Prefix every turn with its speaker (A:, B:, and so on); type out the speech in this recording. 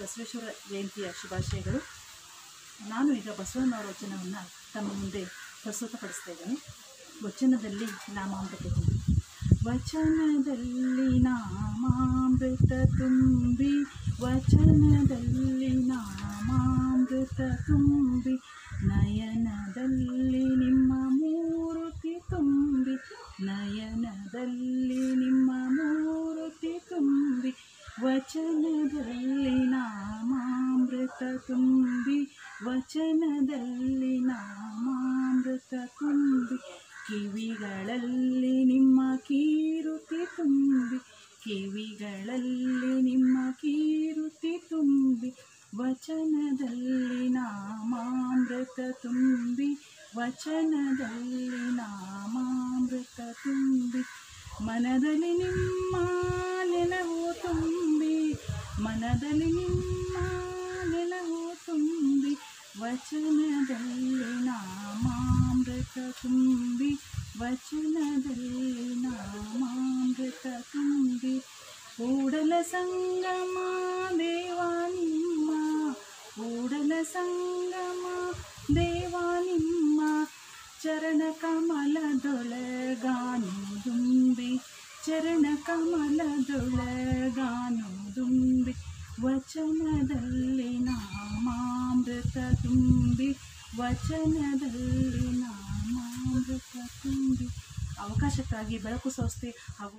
A: ಬಸವೇಶ್ವರ ಜಯಂತಿಯ ಶುಭಾಶಯಗಳು. ನಾನು ಈಗ ಬಸವನವರ ವಚನವನ್ನು ತಮ್ಮ ಮುಂದೆ ಪ್ರಸ್ತುತಪಡಿಸ್ತಾ ಇದ್ದೇನೆ. ವಚನದಲ್ಲಿ ನಾಮಾಮೃತ ತುಂಬಿ ವಚನದಲ್ಲಿ ನಾಮಾಮೃತ ತುಂಬಿ, ವಚನದಲ್ಲಿ ನಾಮಾಮೃತ ತುಂಬಿ, ನಯನದಲ್ಲಿ ನಿಮ್ಮ ಮೂರುತಿ ತುಂಬಿ, ನಯನದಲ್ಲಿ ವಚನದಲ್ಲಿ ನಾಮಾಮೃತ ತುಂಬಿ, ವಚನದಲ್ಲಿ ನಾಮಾಮೃತ ತುಂಬಿ, ಕಿವಿಗಳಲ್ಲಿ ನಿಮ್ಮ ಕೀರುತಿ ತುಂಬಿ, ಕಿವಿಗಳಲ್ಲಿ ನಿಮ್ಮ ಕೀರುತಿ ತುಂಬಿ, ವಚನದಲ್ಲಿ ನಾಮಾಮೃತ ತುಂಬಿ, ವಚನದಲ್ಲಿ ನಾಮಾಮೃತ ತುಂಬಿ, ಮನದಲ್ಲಿ ನಿಮ್ಮ ನೆನಹು ತುಂಬಿ ಮನದಲ್ಲಿ ನಿಮ್ಮ ನೆನಹು ತುಂಬಿ ವಚನದಲ್ಲಿ ನಾಮಾಮೃತ ತುಂಬಿ ವಚನದಲ್ಲಿ ನಾಮಾಮೃತ ತುಂಬಿ ಕೂಡಲ ಸಂಗಮ ದೇವ ನಿಮ್ಮ ಕೂಡಲ ಸಂಗಮ ದೇವ ನಿಮ್ಮ ಚರಣ ಕಮಲದೊಳಗಾನು ದುಂಬಿ ಚರಣ ಕಮಲದೊಳಗಾನು ದುಂಬಿ ವಚನದಲ್ಲಿ ನಾಮಾಮೃತ ತುಂಬಿ ವಚನದಲ್ಲಿ ನಾಮಾಮೃತ ತುಂಬಿ. ಅವಕಾಶಕ್ಕಾಗಿ ಬೆಳಕು ಸಂಸ್ಥೆ ಹಾಗೂ